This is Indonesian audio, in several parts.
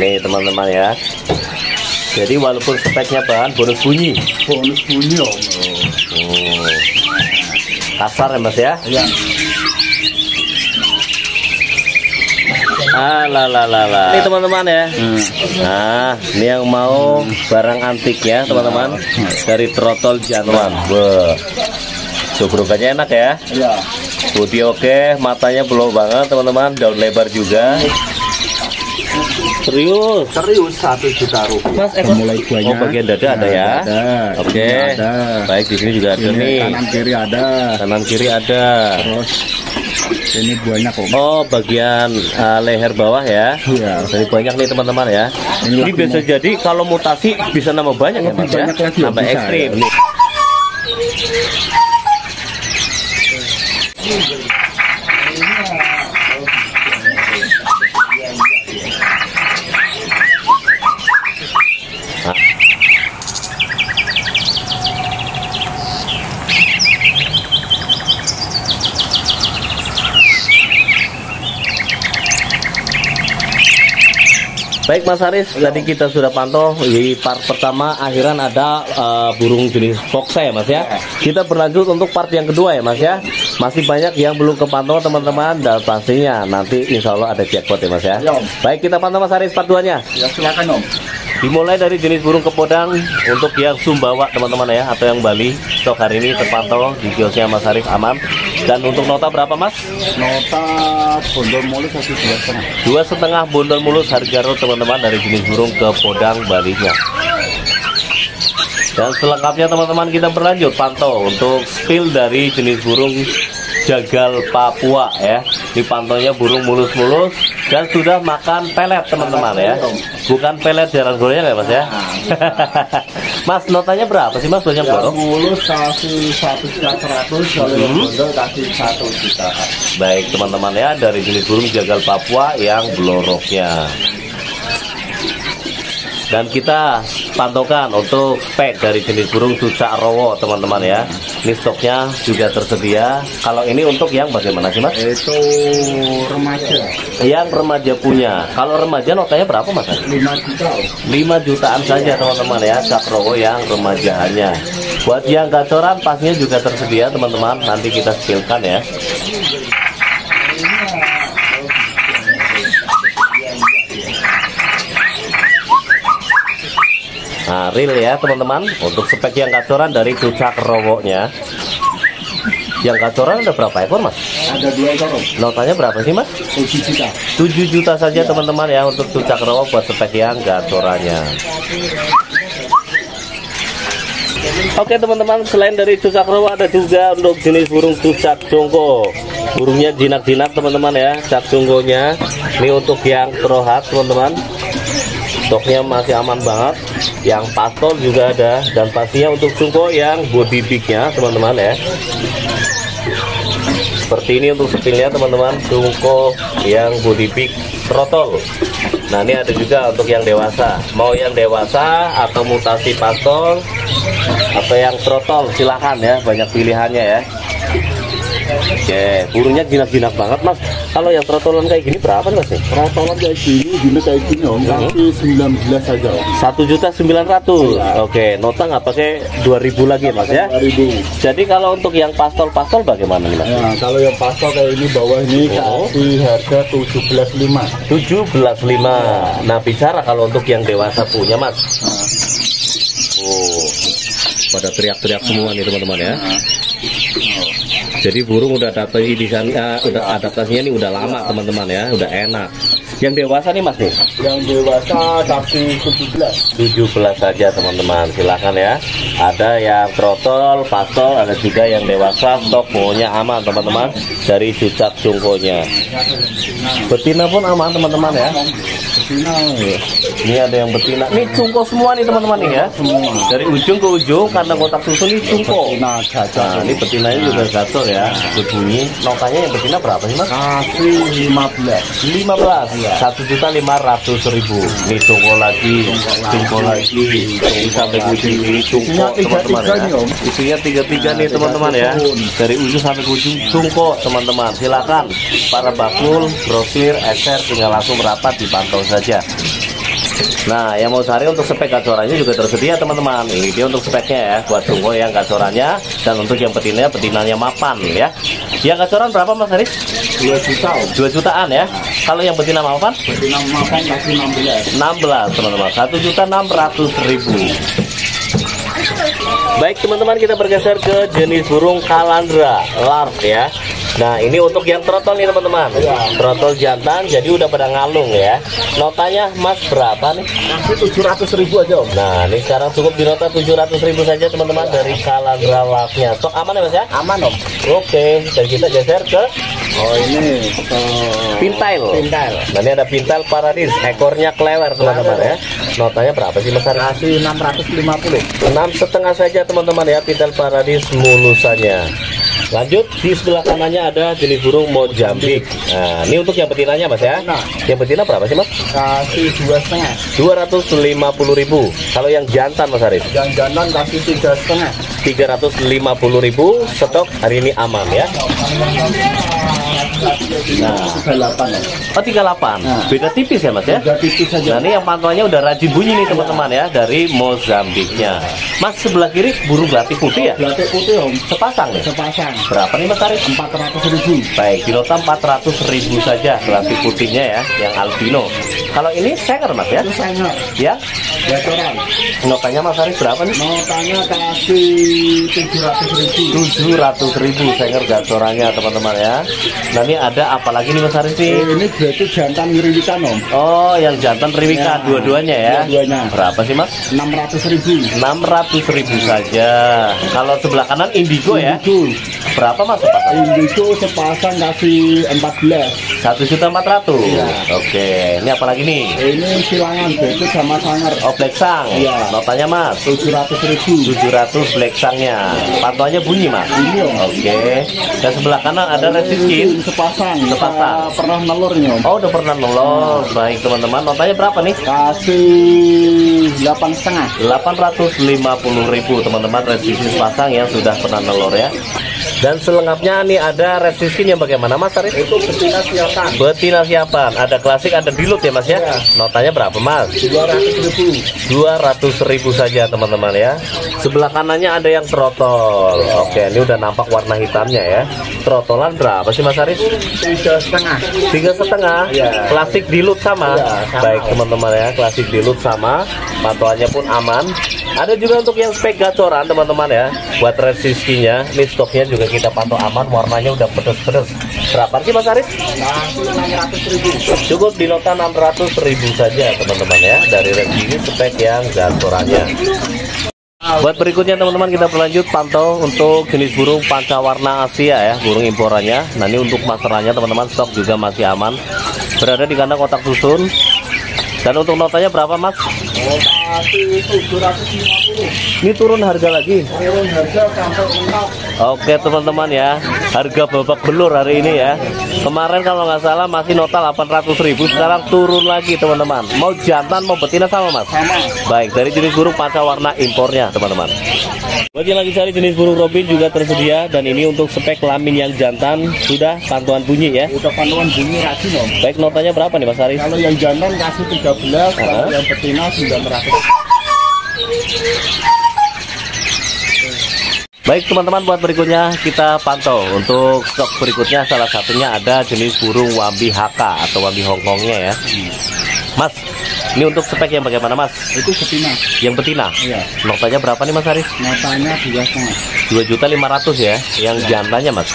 nih teman-teman ya. Jadi walaupun speknya bahan bonus bunyi. bonus bunyi om Oh. Kasar ya Mas ya. ya Alalala. Ini teman-teman ya. Nah, ini yang mau barang antik ya teman-teman dari trotol Januan. Wah. Jogrogannya enak ya. ya Bodi oke, matanya belum banget teman-teman, daun lebar juga. Serius. serius satu juta rupiah Mas, ekor mulai Oh, bagian dada ada ya. ada Oke. Ini ada Baik, di sini juga ada ini nih. kanan kiri ada Kanan kiri ada. terus ini banyak om Oh, bagian uh, leher bawah ya. Iya. Jadi banyak nih teman-teman ya. Ini Ini lagi bisa jadi kalau mutasi bisa nambah banyak ya Lebih Mas ya. banyak lagi ya, Nambah bisa ekstrim. ya. Baik Mas Haris, tadi kita sudah pantau di part pertama akhiran ada uh, burung jenis foxa ya Mas ya. Kita berlanjut untuk part yang kedua ya Mas ya. Masih banyak yang belum kepantau teman-teman dan pastinya nanti insya Allah ada jackpot ya Mas ya. Ya, Om. Baik kita pantau Mas Haris part 2 nya. ya silakan om Dimulai dari jenis burung kepodang untuk yang Sumbawa teman-teman ya atau yang Bali. Stok hari ini terpantau di kiosnya Mas Haris aman. Dan untuk nota berapa Mas? nota bondol mulai satu dua setengah Dua setengah bondol mulus harga road teman-teman dari jenis burung ke Podang Balinya. Dan selengkapnya teman-teman kita berlanjut pantau untuk spill dari jenis burung jagal Papua ya. Di pantaunya burung mulus-mulus dan sudah makan pelet teman-teman ya. Bukan pelet jarang goyang ya mas ya. mas notanya berapa sih mas banyak borong? mulus kasih satu juta seratus Hmm. kasih satu juta Baik teman-teman ya dari jenis burung jagal Papua yang bloroknya. Dan kita pantaukan untuk spek dari jenis burung cucak rowo teman-teman ya. Ini stoknya juga tersedia. Kalau ini untuk yang bagaimana sih mas? itu remaja Yang remaja punya. Kalau remaja notanya berapa mas? 5 juta om 5 jutaan saja teman-teman ya cak rowo yang remajaannya. Buat yang gacoran pasnya juga tersedia teman-teman. Nanti kita skillkan ya. Nah, real ya teman-teman untuk spek yang gacoran dari cucak rowonya. Yang gacoran ada berapa ekor mas? ada dua ekor Notanya berapa sih mas? 7 juta 7 juta saja teman-teman ya untuk cucak rowo buat spek yang gacorannya. Oke teman-teman, selain dari cucak rowo ada juga untuk jenis burung cucak jongko. Burungnya jinak-jinak teman-teman ya, cak jongkonya. Ini untuk yang terohat teman-teman. Stoknya masih aman banget. Yang pastol juga ada dan pastinya untuk jongko yang body bignya teman-teman ya. Seperti ini untuk spillnya teman-teman, jongko yang body big trotol. Nah ini ada juga untuk yang dewasa. Mau yang dewasa atau mutasi pastol atau yang trotol silahkan ya banyak pilihannya ya Oke, burungnya jinak-jinak banget mas. Kalau yang trotolan kayak gini berapa nih mas? Rata-rata kayak gini, gini kayak gini om, kasih 19 saja. Satu juta sembilan ratus. Oke, nota nggak pakai dua ribu lagi mas ya. 2000. Jadi kalau untuk yang pastol-pastol bagaimana nih mas? Nah, kalau yang pastel kayak ini bawah ini Oh. kasih harga 17,5. Tujuh belas lima. Nah bicara kalau untuk yang dewasa punya mas. Oh, pada teriak-teriak semua nih teman-teman ya. Jadi burung udah adaptasi di sana, udah adaptasinya ini udah lama teman-teman ya, udah enak. Yang dewasa nih mas nih, Yang dewasa kasih 17. 17 saja teman-teman, silahkan ya. Ada yang trotol, pastol, ada juga yang dewasa, stok pokoknya aman teman-teman dari cucak jungkonya. Betina pun aman teman-teman ya. Betina ya. Ini ada yang betina. Ini cungko semua nih teman-teman nih ya. Semua. Dari ujung ke ujung karena kotak susu ini cungko. Betina. Nah, ini betinanya juga gacor ya. Berbunyi. Nokanya yang betina berapa sih mas? Kasih 15. 15 satu juta lima ratus ribu. Ini cungko lagi cungko lagi. Sampai ujung ini Isinya teman-teman ya. isinya tiga tiga nih teman-teman ya. Dari ujung sampai ujung cungko teman-teman. Silakan para bakul grosir ekser tinggal langsung merapat dipantau saja. Nah, yang mau cari untuk spek gacorannya juga tersedia teman-teman. Ini dia untuk speknya ya, buat sungguh yang gacorannya dan untuk yang betinanya betinanya mapan ya. Yang gacoran berapa Mas Haris? 2 juta. 2 jutaan ya. Kalau yang betina mapan? Betina makan kasih 16. 16 teman-teman. 1 juta 600 ribu. Baik teman-teman kita bergeser ke jenis burung kalandra lark ya. Nah ini untuk yang trotol nih teman-teman. Trotol jantan jadi udah pada ngalung ya. Notanya mas berapa nih? Kasih 700 ribu aja om. Nah ini sekarang cukup di nota 700 ribu saja teman-teman dari kalandra larknya. Stok aman ya mas ya? Aman om. Oke dan kita geser ke Oh ini eh, pintail. Pintail. Nah ini ada pintail paradis, ekornya klewer teman-teman ya. Notanya berapa sih mas Haris? Kasih 650. enam setengah saja teman-teman ya pintel paradis mulusannya lanjut di sebelah kanannya ada jenis burung Mozambik nah ini untuk yang betinanya mas ya Nah. yang betina berapa sih mas Kasih dua setengah. 250.000 kalau yang jantan mas Arif Yang jantan kasih tiga setengah. 350.000 stok hari ini aman ya nah Tiga delapan om. oh 38 Nah. beda tipis ya mas ya Tiga tipis saja. Nah ini yang pantauannya udah rajin bunyi nih teman-teman ya dari Mozambiknya. Mas sebelah kiri burung belati putih ya? Belati putih om. Sepasang nih. Sepasang. Berapa nih Mas Arif? 400 ribu. Baik, di nota 400 ribu saja belati putihnya ya, yang albino. Kalau ini senger mas ya? Itu sangat. Ya, Gacoran. notanya Mas Arif berapa nih? Notanya kasih 700 ribu. 700 ribu senger gacorannya teman-teman ya. Nah ini ada apa lagi nih Mas Arif nih? Ini berarti jantan ngiriwikan om. Oh, yang jantan riwika Ya, dua-duanya ya. dua-duanya. Berapa sih Mas? 600 ribu. 600 ribu saja. Kalau sebelah kanan indigo ya. Itu. Berapa Mas sepasang? Indigo sepasang kasih 14. Satu juta empat ratus. Iya. Oke, ini apa lagi nih? Ini silangan berarti sama sangar. Oh, black sang. Iya. Notanya Mas. 700 ribu. 700 black sangnya. Pantauannya bunyi Mas. Bunyi, Om. Oke. Dan sebelah kanan ada red skin. Ini sepasang. Sepasang. Kita pernah nelurnya om. Oh, udah pernah nolong. Baik teman-teman. Notanya berapa nih? Kasih 8 setengah. 850.000 teman-teman red skin sepasang yang sudah pernah nelor ya. Dan selengkapnya nih ada red skin yang bagaimana Mas Arif? Itu betina siapkan. Betina siapan, ada klasik, ada dilut ya mas ya? Iya. Notanya berapa mas? 200 ribu. 200 ribu saja teman-teman ya Sebelah kanannya ada yang trotol Oke ini udah nampak warna hitamnya ya Trotolan berapa sih mas Arif? Tiga setengah. Tiga setengah Iya. Klasik dilut sama Iya, sama. Baik teman-teman ya Klasik dilut sama Pantauannya pun aman Ada juga untuk yang spek gacoran teman-teman ya Buat resistinya Ini stoknya juga kita pantau aman Warnanya udah pedes-pedes Berapa sih mas Arif? Kasih 600 ribu. Cukup di nota 600 ribu saja teman-teman ya Dari review spek yang gacorannya Buat berikutnya teman-teman kita berlanjut pantau untuk jenis burung pancawarna Asia ya Burung imporannya Nah ini untuk masternya teman-teman stok juga masih aman Berada di kandang kotak susun Dan untuk notanya berapa mas? Kasih 750. Ini turun harga lagi. Oke teman-teman ya Harga babak belur hari ini ya Kemarin kalau nggak salah masih nota 800 ribu Sekarang turun lagi teman-teman Mau jantan mau betina sama mas Sama. Baik dari jenis burung panca warna impornya teman-teman Bagi yang lagi cari jenis burung robin juga tersedia Dan ini untuk spek lamin yang jantan Sudah pantauan bunyi ya Udah pantuan bunyi rajin om. Baik notanya berapa nih Mas Haris? Kalau yang jantan kasih 13, kalau yang betina 900. Baik teman-teman buat berikutnya kita pantau Untuk stok berikutnya salah satunya ada jenis burung wambi HK atau wambi Hongkongnya ya Mas, ini untuk spek yang bagaimana mas? Itu betina. Yang betina? Iya. Notanya berapa nih mas Haris? Notanya dua setengah. Dua juta lima ratus ya Yang jantannya mas?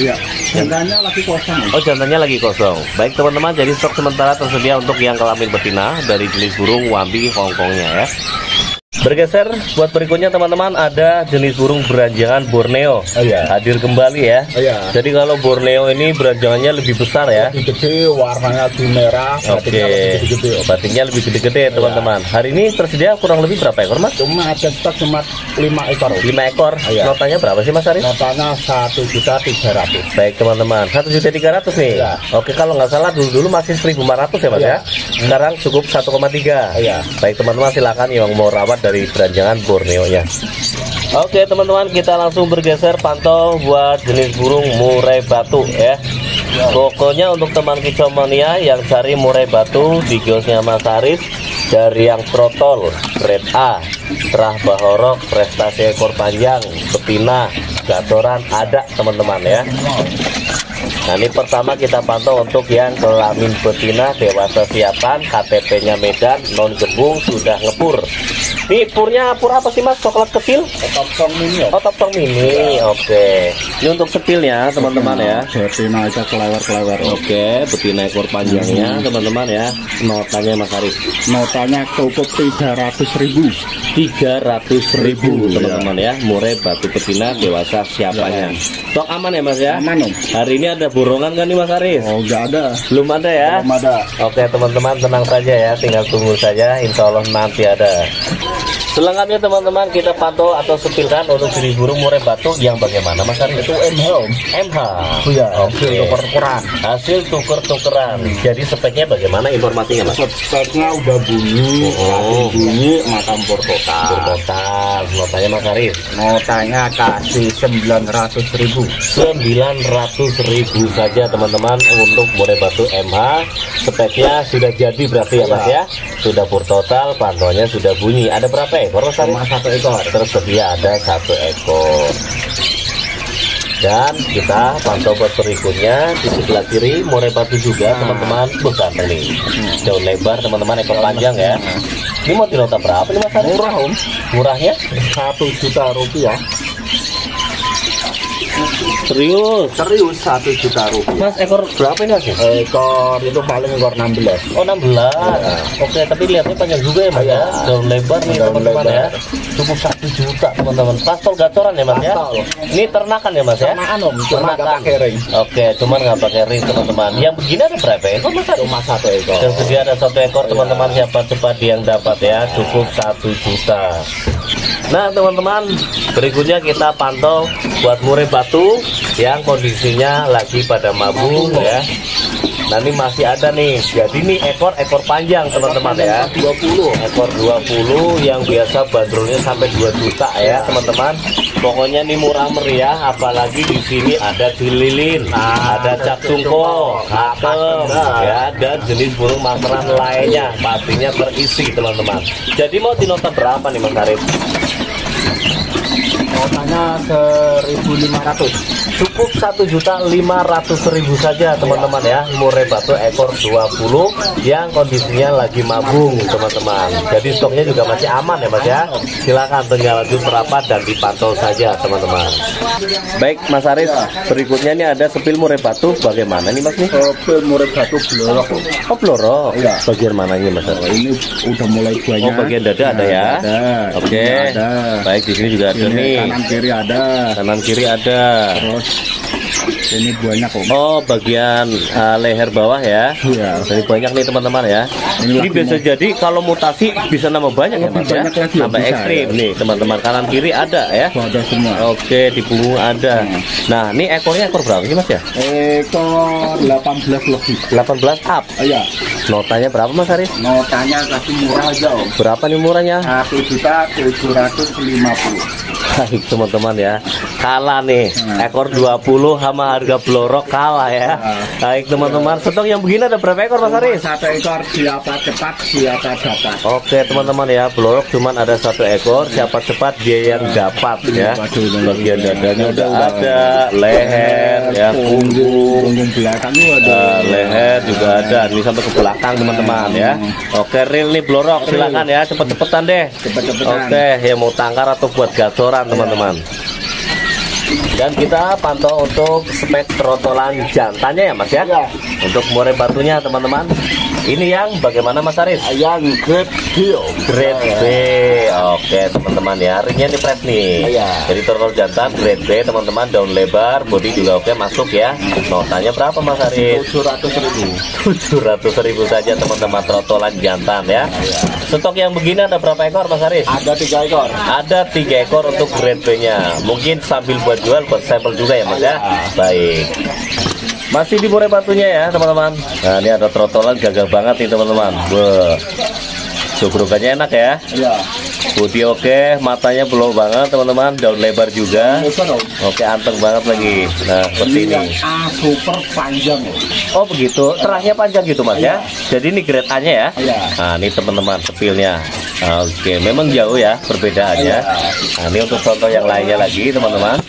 Iya. Jantanya lagi kosong. Oh jantannya lagi kosong Baik teman-teman jadi stok sementara tersedia untuk yang kelamin betina Dari jenis burung wambi Hongkongnya ya Bergeser buat berikutnya teman-teman ada jenis burung beranjangan Borneo Oh, iya. hadir kembali ya. Oh, iya. Jadi kalau Borneo ini beranjangannya lebih besar ya. Lebih gede, warnanya lebih merah, Oke, batiknya lebih gede-gede. Batiknya lebih gede-gede teman-teman. Hari ini tersedia kurang lebih berapa ekor mas? Cuma ada stok cuma 5 ekor. 5 ekor. Iya. Notanya berapa sih mas Arif? Notanya satu juta tiga ratus. Baik teman-teman, satu juta tiga ratus nih. Iya. Oke kalau nggak salah dulu dulu masih 1.400 ya mas Iya. ya. Sekarang cukup 1,3. Iya. Baik teman-teman silakan yang mau rawat dari beranjangan Borneo nya. Oke teman-teman kita langsung bergeser pantau buat jenis burung murai batu ya. Pokoknya untuk teman kicomania yang cari murai batu di kiosnya Mas Aris dari yang trotol, grade A, terah bahorok, prestasi ekor panjang, betina, gatoran ada teman-teman ya. Nah ini pertama kita pantau untuk yang kelamin betina dewasa siapan KTP-nya Medan non gebung sudah ngepur. Ini purnya pur apa sih mas? Coklat kecil? Top song ini ya. Oh top song mini. Oke. Ini untuk sepilnya teman-teman ya. Betina aja kelewer-kelewer. Oke, betina ekor panjangnya teman-teman ya. Notanya Mas Arif. Notanya cukup 300 ribu. 300 ribu Ribu, teman-teman ya. Murai batu betina dewasa siapanya. Stok aman ya Mas ya? Aman om. Hari ini ada burongan kan nih Mas Arif? Oh nggak ada. Belum ada ya? Belum ada. Oke teman-teman tenang saja ya, tinggal tunggu saja. Insya Allah nanti ada. Selengkapnya teman-teman kita pantau atau sepilkan untuk jenis burung murai batu yang bagaimana Mas Arif? Itu MH om. MH. Iya. Oke. Hasil tuker-tukeran. Hasil tuker-tukeran. Jadi speknya bagaimana informasinya Mas? Speknya udah bunyi, Oh. bunyi, makam portotal. Bertotal, notanya Mas Arif. Notanya kasih 900 ribu. 900 ribu saja teman-teman untuk murai batu MH speknya sudah jadi berarti ya Mas ya sudah pur total pantauannya sudah bunyi ada berapa ekor? Cuma satu ekor. tersedia ada satu ekor dan kita pantau buat berikutnya di sebelah kiri murai batu juga teman-teman bukan nih daun lebar teman-teman ekor panjang ya ini mau dinota berapa nih Mas? Murah om. murahnya Satu juta rupiah. Serius? Serius satu juta rupiah. Mas ekor berapa ini Mas? Ekor itu paling ekor 16. Oh 16 Oke tapi lihatnya panjang juga ya mas ya? Daun lebar nih teman-teman ya. Cukup satu juta teman-teman. Pastol gacoran ya mas ya? Pastol. Ini ternakan ya mas ya? Ternakan, Om. Cuma nggak pakai ring. Oke cuman nggak pakai ring teman-teman. Yang begini ada berapa ekor mas Cuma satu ekor. Tersedia ada satu ekor teman-teman. Siapa cepat yang dapat ya? Cukup satu juta. Nah teman-teman berikutnya kita pantau buat murai batu yang kondisinya lagi pada mabung ya. Nah ini masih ada nih. Jadi ini ekor ekor panjang teman-teman ya. 20. Ekor 20 yang biasa bandrolnya sampai 2 juta ya teman-teman. Pokoknya ini murah meriah apalagi di sini ada dililin, ada cak sungko, kakem, ya dan jenis burung masteran lainnya pastinya terisi teman-teman. Jadi mau dinota berapa nih Mas Arif? Notanya 1500. cukup satu juta lima ratus ribu saja teman-teman ya murai batu ekor 20 yang kondisinya lagi mabung teman-teman jadi stoknya juga masih aman ya mas ya silakan tinggal lanjut merapat dan dipantau saja teman-teman baik mas Aris berikutnya ini ada sepil murai batu bagaimana nih mas nih Kopil murid batu blorok. Oh peloro Iya. bagian mananya mas Oh, ini udah mulai banyak. Oh bagian dada ada ya Ada. oke Ini Ada. baik di sini juga ada Ini nih kanan kiri ada. kanan kiri ada Terus ini banyak om. Oh, bagian uh, leher bawah ya. Iya. Jadi banyak nih teman-teman ya. Ini Ini bisa jadi kalau mutasi bisa nambah banyak ya, Mas ya. banyak ya, bisa, ekstrim ya. nih, teman-teman. Kanan kiri ada ya. Ada semua. Oke, di punggung ada. Hmm. Nah, ini ekornya ekor berapa sih, Mas ya? Ekor 18 lebih. 18 up. Oh, iya. Notanya berapa, Mas Arif? Notanya kasih murah aja om. Berapa nih murahnya? Satu juta tujuh ratus lima puluh. Baik, teman-teman ya. Kalah nih. Hmm. Ekor 20 sama harga blorok kalah ya. Hmm. Baik, teman-teman. Stok yang begini ada berapa ekor, Mas Arif? Satu ekor siapa cepat siapa dapat. Oke teman-teman ya, blorok cuman ada satu ekor. Siapa cepat dia yang dapat ya. Ini Bagian dadanya udah ada, leher, ya punggung, belakangnya ada. eh, leher juga ada. Ini sampai ke belakang teman-teman ya. Oke real nih blorok, silakan ya cepet-cepetan deh. Cepet-cepetan. Oke, ya mau tangkar atau buat gacoran teman-teman. Dan kita pantau untuk spek trotolan jantannya ya mas ya. Iya. Untuk murai batunya teman-teman. Ini yang bagaimana mas Aris? Yang grade Om. Grade B. Oke, teman-teman ya. Ringnya di press nih. Iya. Jadi total jantan grade B, teman-teman. Daun lebar, body juga oke masuk ya. Notanya berapa Mas Arif? Tujuh ratus ribu. 700 ribu saja teman-teman trotolan jantan ya. Stok yang begini ada berapa ekor Mas Arif? Ada tiga ekor. Ada tiga ekor untuk grade B-nya. Mungkin sambil buat jual, buat sampel juga ya Mas ya. Baik. Masih di murai batunya ya teman-teman. Nah ini ada trotolan gagah banget nih teman-teman. Wah. Jogrogannya enak ya. Iya. Bodi oke, matanya belum banget teman-teman, daun lebar juga. Om. Oke, anteng banget lagi. Nah, seperti ini. yang A super panjang. Oh begitu, terahnya panjang gitu mas ya? Jadi ini grade A-nya ya? Iya. Nah ini teman-teman sepilnya. Oke, memang jauh ya perbedaannya. Nah ini untuk contoh yang lainnya lagi teman-teman.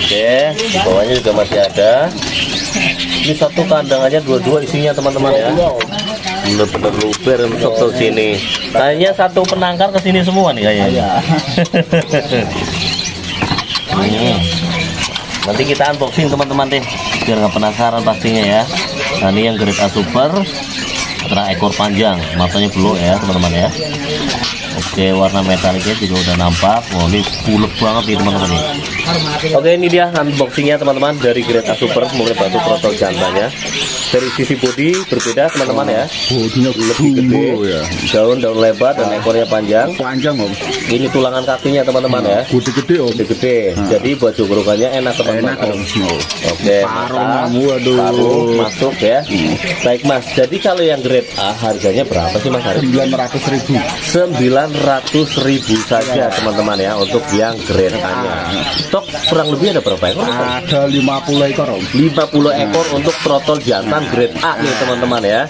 Oke, di bawahnya juga masih ada. Ini satu kandang aja dua-dua isinya teman-teman ya. Bener-bener luber untuk ke sini. Kayaknya satu penangkar ke sini semua nih kayaknya. Iya. Hmm. Nanti kita unboxing teman-teman deh biar nggak penasaran pastinya ya. Nah ini yang grade A super Terah ekor panjang matanya belum ya teman-teman ya. Oke warna metaliknya juga udah nampak. Oh ini pulek banget nih teman-teman nih. Oke ini dia unboxingnya teman-teman dari grade A super mulai batu protol jantannya. Dari sisi bodi berbeda teman-teman ya. Bodinya Lebih gede, ya. daun-daun lebar dan ekornya panjang. Panjang om. Ini tulangan kakinya teman-teman ya. Gede-gede om. Gede-gede. Jadi buat jogorokannya enak teman-teman. Enak om. Oke, Paruh mantap. kamu, aduh. Paruh masuk ya. Baik Mas, jadi kalau yang grade A harganya berapa sih Mas? Sembilan ratus ribu. 900 ribu saja teman-teman ya untuk yang grade A-nya. Stok kurang lebih ada berapa ekor? Ada 50 ekor om. 50 ekor untuk trotol jantan grade A nih teman-teman ya.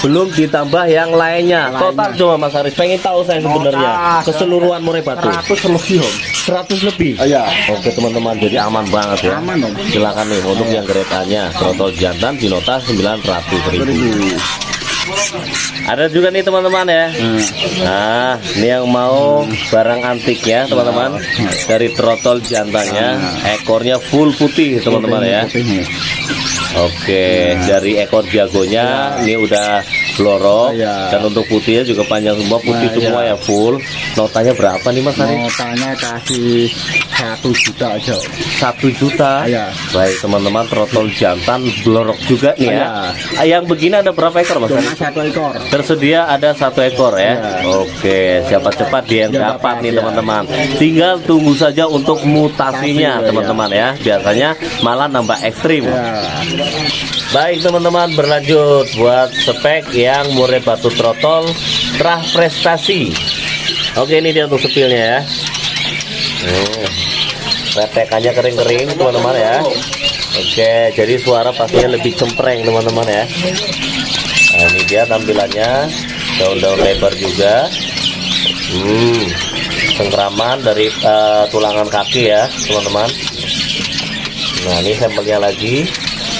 Belum ditambah yang lainnya. Total coba Mas Arif pengen tahu saya sebenarnya keseluruhan murai batu. 100 lebih om. 100 lebih. Iya. Oke teman-teman jadi aman banget ya. Aman om. Silakan nih untuk yang keretanya trotol jantan di nota 900 ribu. Ribu. Ada juga nih teman-teman ya. Nah, ini yang mau barang antik ya teman-teman. Dari trotol jantannya, ekornya full putih teman-teman ya. Putihnya. Oke, dari ekor jagonya ini udah blorok Iya. dan untuk putihnya juga panjang semua, putih Nah, semua iya. ya full. Notanya berapa nih Mas Arif? Notanya kasih satu juta aja. Satu juta. Iya. Baik teman-teman, trotol jantan blorok juga nih ya. Ah, Yang begini ada berapa ekor Mas? Satu ekor. Tersedia ada satu ekor ya. Iya. Oke, siapa cepat dia yang Dia dapat nih ya. teman-teman. Tinggal tunggu saja untuk mutasinya Mutasi, ya, teman-teman ya. Biasanya malah nambah ekstrim. Ya. Baik teman-teman berlanjut buat spek yang murai batu trotol terah prestasi. Oke ini dia untuk sepilnya ya. Retekannya kering-kering teman-teman ya. Oke jadi suara pastinya lebih cempreng teman-teman ya. Nah, ini dia tampilannya daun-daun lebar juga. Hmm. Cengkraman dari eh, tulangan kaki ya teman-teman. Nah ini sampelnya lagi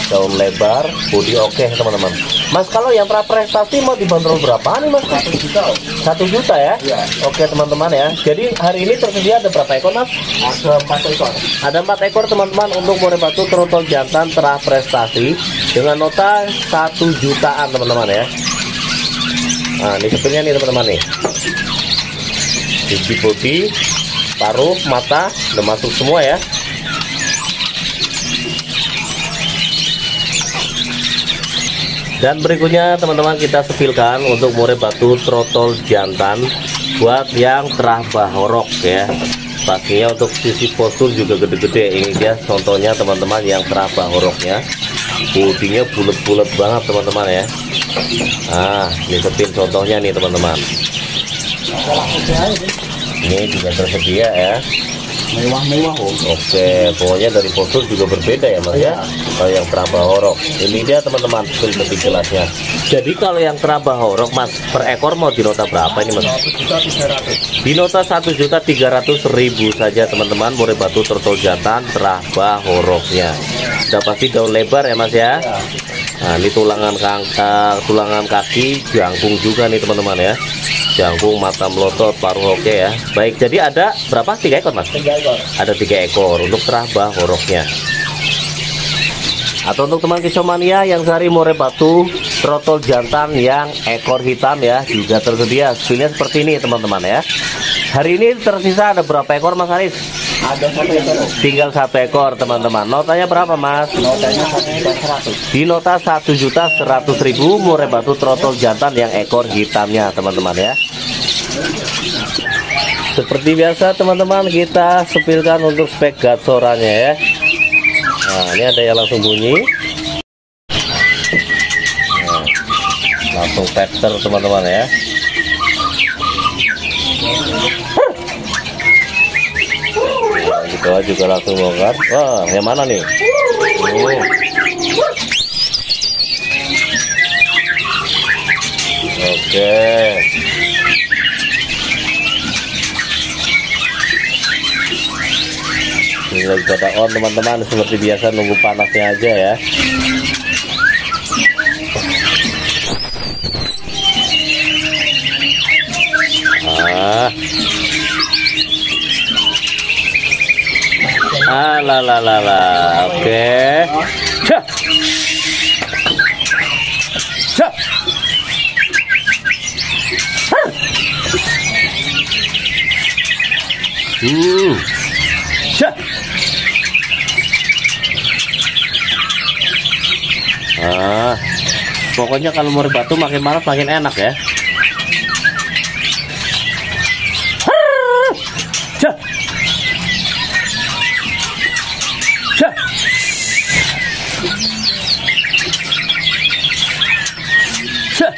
daun lebar, bodi oke teman-teman. Mas kalau yang pra prestasi mau dibanderol berapa nih mas? Satu juta. Satu juta ya? Iya. Oke teman-teman ya. Jadi hari ini tersedia ada berapa ekor mas? Ada empat ekor. Ada empat ekor teman-teman untuk murai batu trotol jantan terah prestasi dengan nota satu jutaan teman-teman ya. Nah ini sepilnya nih teman-teman nih. Sisi bodi, paruh, mata udah masuk semua ya. Dan berikutnya teman-teman kita sepilkan untuk murai batu trotol jantan buat yang terah bahorok ya. Pastinya untuk sisi postur juga gede-gede. Ini dia contohnya teman-teman yang terah bahoroknya. Bodinya bulat-bulat banget teman-teman ya. Nah, ini sepil contohnya nih teman-teman. Ini juga tersedia ya. Mewah-mewah om. Oke, pokoknya dari postur juga berbeda ya mas ya. Kalau yang terabah horok, ini dia teman-teman lebih jelasnya. Jadi kalau yang terabah horok mas, per ekor mau di nota berapa ini mas? Di nota satu juta tiga ratus ribu saja teman-teman, murai batu tertol jantan terabah horoknya. Sudah pasti daun lebar ya mas ya. Nah ini tulangan kangka, tulangan kaki, jangkung juga nih teman-teman ya. Jangkung, mata melotot, paruh oke ya. Baik, jadi ada berapa? Tiga ekor mas? Tiga ekor. ada tiga ekor untuk terabah horoknya atau untuk teman kisomania yang cari murai batu trotol jantan yang ekor hitam ya juga tersedia. Sebenarnya seperti ini teman-teman ya. Hari ini tersisa ada berapa ekor mas Arif Ada satu ekor. tinggal satu ekor teman-teman. Notanya berapa mas? Notanya satu juta seratus. di nota satu juta seratus ribu murai batu trotol jantan yang ekor hitamnya teman-teman ya seperti biasa teman-teman kita sepilkan untuk spek gatsorannya ya nah ini ada yang langsung bunyi nah, langsung factor teman-teman ya Nah, di bawah juga langsung bongkar. Wah, yang mana nih? Oh. Oke. Ini pada on teman-teman seperti biasa nunggu panasnya aja ya. Ah. Ah la la la la. Oke. Hah. Hmm. Ah. Pokoknya kalau mau batu makin malas makin enak ya. Cah. Cah. Cah.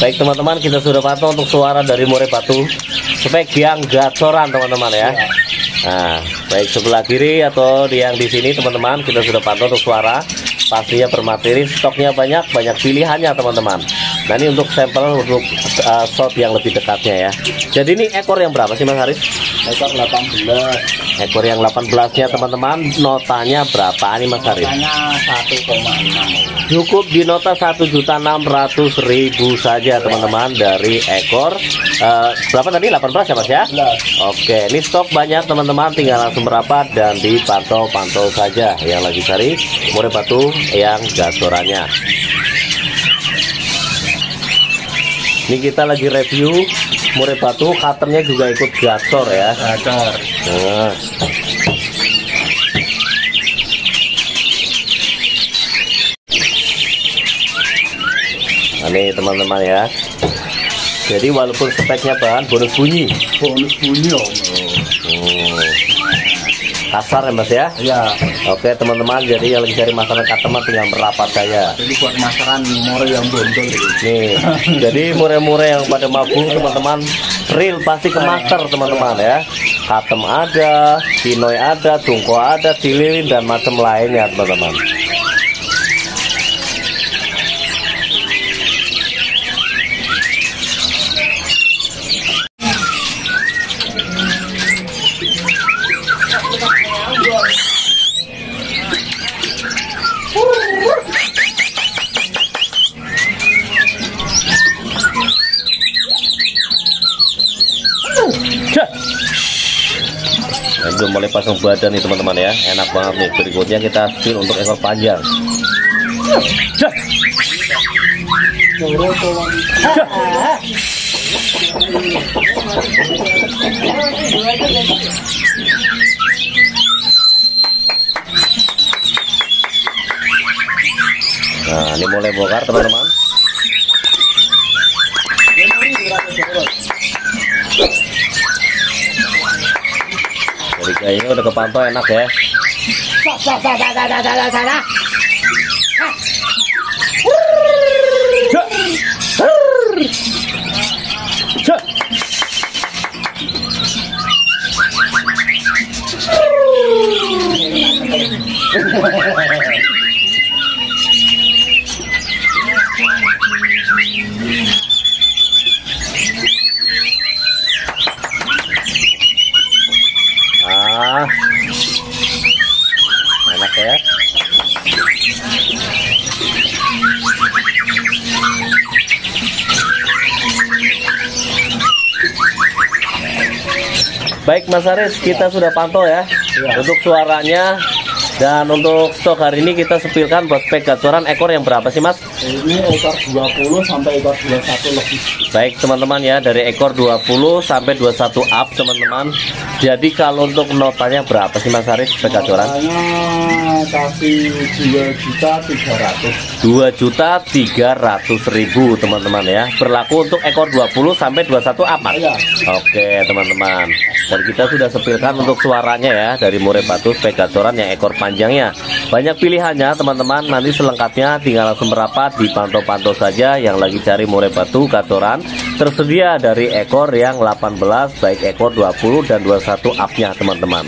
Baik teman-teman kita sudah pantau untuk suara dari More Batu Spek yang gacoran teman-teman ya Nah baik sebelah kiri atau yang di sini teman-teman kita sudah pantau untuk suara. Pastinya bermateri stoknya banyak banyak pilihannya teman-teman. Nah ini untuk sampel untuk uh, shot yang lebih dekatnya ya. Jadi ini ekor yang berapa sih Mas Haris? Ekor 18. Ekor yang 18 nya teman-teman Notanya berapa nih Mas Haris? Tanya 1,6. Cukup di nota 1.600.000 saja teman-teman dari ekor eh, berapa tadi 18 ya Mas ya? 18. Oke, ini stok banyak teman-teman tinggal langsung merapat dan dipantau-pantau saja yang lagi cari mure batu yang gacorannya. Ini kita lagi review mure batu, cutternya juga ikut gacor ya. Gacor. Nah. Nah, ini teman-teman ya. Jadi walaupun speknya bahan bonus bunyi. Bonus bunyi om. Hmm. Kasar ya mas ya. Ya. Oke teman-teman, jadi yang lagi cari masalah customer tinggal merapat saya. Jadi buat masakan more yang bondol itu. Nih, jadi mure-mure yang pada mabung teman-teman real pasti ke master teman-teman ya. Katem ada, Pinoy ada, Tungko ada, Cililin dan macam lainnya teman-teman. Pasang badan nih teman-teman ya enak banget nih berikutnya kita spill untuk ekor panjang. Nah, ini mulai bongkar teman-teman. Kayaknya udah kepantau enak ya. Baik Mas Aris, kita sudah pantau ya untuk suaranya. Dan untuk stok hari ini kita sepilkan buat spek gacoran ekor yang berapa sih Mas? Ini ekor 20 sampai ekor 21 lebih. Baik teman-teman ya dari ekor 20 sampai 21 up teman-teman. Jadi kalau untuk notanya berapa sih Mas Aris spek gacoran? Tanya kasih 2 juta 300. 2 juta 300 ribu teman-teman ya berlaku untuk ekor 20 sampai 21 up Mas? Iya. oke teman-teman dan kita sudah sepilkan untuk suaranya ya dari Mure Batu spek gacoran yang ekor panjang panjangnya. Banyak pilihannya teman-teman. Nanti selengkapnya tinggal langsung merapat dipantau-pantau saja. Yang lagi cari murai batu gacoran. Tersedia dari ekor yang 18 baik ekor 20 dan 21 upnya teman-teman.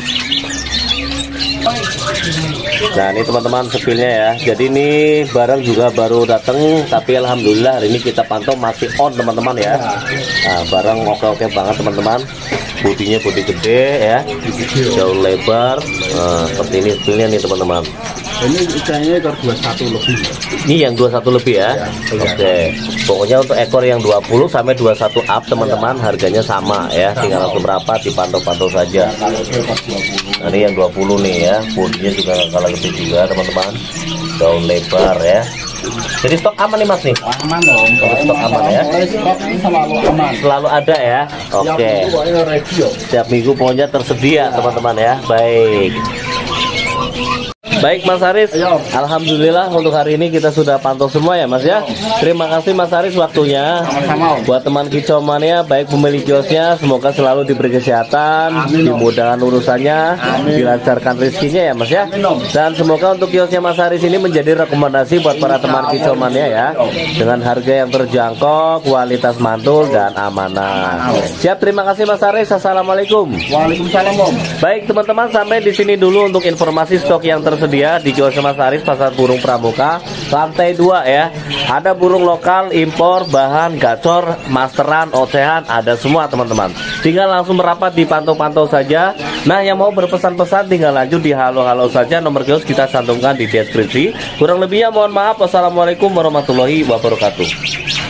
Nah ini teman-teman sepilnya ya. Jadi ini barang juga baru datang Tapi Alhamdulillah hari ini kita pantau masih on teman-teman ya. Nah barang oke-oke banget teman-teman. Bodinya bodi gede ya. Jauh lebar. Nah, Seperti ini sepilnya nih teman-teman Ini kayaknya ekor 21 lebih. Ini yang 21 lebih ya? Oke. Pokoknya untuk ekor yang 20 sampai 21 up teman-teman Harganya sama ya. Tinggal langsung berapa dipantau-pantau saja. Kalau ekor 20. Nah, ini yang 20 nih ya. Bodinya juga nggak kalah gede juga teman-teman. Daun lebar ya. Jadi stok aman nih mas nih? Aman dong. stok aman. ya. Stok selalu aman. selalu ada ya. Oke. radio. setiap minggu pokoknya tersedia teman-teman ya. Baik Baik Mas Aris, Ayo. Alhamdulillah untuk hari ini kita sudah pantau semua ya Mas ya. Terima kasih Mas Aris waktunya. Sama-sama. Buat teman kicauannya, baik pemilik kiosnya, semoga selalu diberi kesehatan, dimudahkan urusannya, Amin. dilancarkan rezekinya ya Mas ya. Dan semoga untuk kiosnya Mas Aris ini menjadi rekomendasi buat para teman kicauannya ya, dengan harga yang terjangkau, kualitas mantul dan amanah. Siap, terima kasih Mas Aris. Assalamualaikum. Waalaikumsalam. Baik teman-teman sampai di sini dulu untuk informasi stok yang tersedia di kios Mas Aris Pasar Burung Pramuka lantai 2 ya. Ada burung lokal, impor, bahan, gacor, masteran, ocehan, ada semua teman-teman. Tinggal langsung merapat dipantau-pantau saja. Nah yang mau berpesan-pesan tinggal lanjut di halo-halo saja nomor kios kita cantumkan di deskripsi. Kurang lebihnya mohon maaf. Wassalamualaikum warahmatullahi wabarakatuh.